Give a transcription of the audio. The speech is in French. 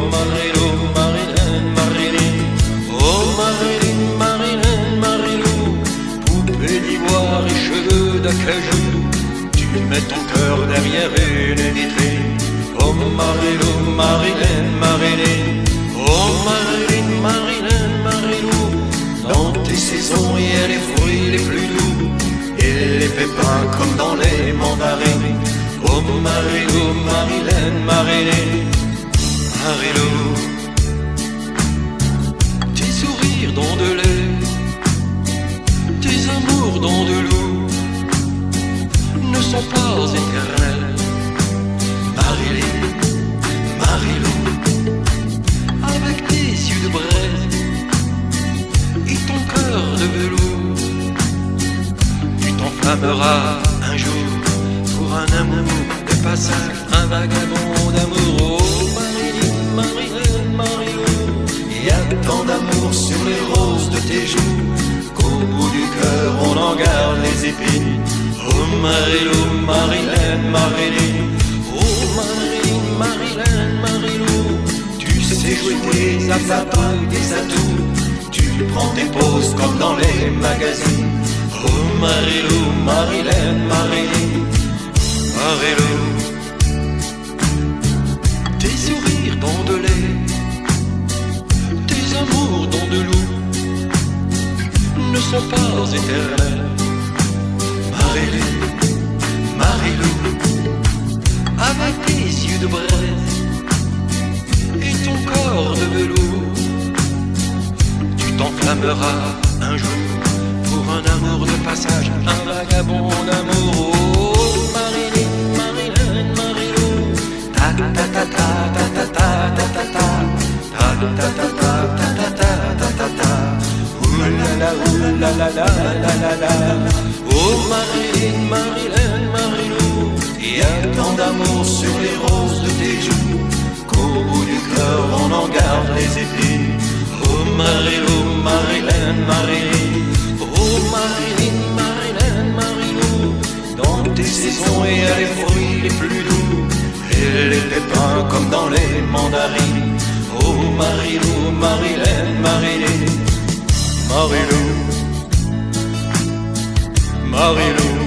Oh Marilou, Marilyn, Marilyn. Oh Marilyn, Marilyn, Marilou. Poupée d'ivoire et cheveux d'acajou. Tu mets ton cœur derrière une vitrine. Oh Marilou, Marilyn, Marilyn. Oh Marilyn, Marilyn, Marilou. Dans tes saisons, il y a les fruits les plus doux. Et les pépins comme dans les mandarines. Oh Marilou, Marilyn, Marilyn. Marilou. Tes sourires dans de lait, tes amours dans de l'eau ne sont pas éternels. Marilyn, Marilou, avec tes yeux de braise et ton cœur de velours, tu t'enflammeras un jour pour un amour de passage, un vagabond d'amour. Qu'au bout du cœur on en garde les épines. Oh Marilou, Marilyn, Marilyn, oh Marilyn, Marilyn, Marilou, tu sais jouer tes appareils, tes atouts, tu prends tes poses comme dans les magazines. Oh Marilou, Marilyn, Marilyn, Marilou, pas éternels. Marilyn, Marilou, avec tes yeux de braise et ton corps de velours, tu t'enflammeras un jour pour un amour de passage, un vagabond d'amour. Oh, ta ta ta ta ta ta ta ta ta ta ta ta ta la la Oh Marilyn, Marilyn, Marilou Il y a tant d'amour sur les roses de tes joues Qu'au bout du cœur on en garde les épines Oh Marilou, Marilyn, Marilyn Oh Marilyn, Marilyn, Marilou Dans tes saisons il y a les fruits les plus doux Et les pépins comme dans les mandarines Oh Marilou, Marilyn, Marilyn Marilou, Marilou,